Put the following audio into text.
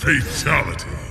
Fatality.